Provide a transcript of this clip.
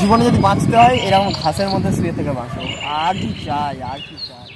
জীবনে যদি বাঁচতে হয়, এরকম ঘাসের মধ্যে শুয়ে থেকে বাঁচো আর কি চাই, আর কি চাই।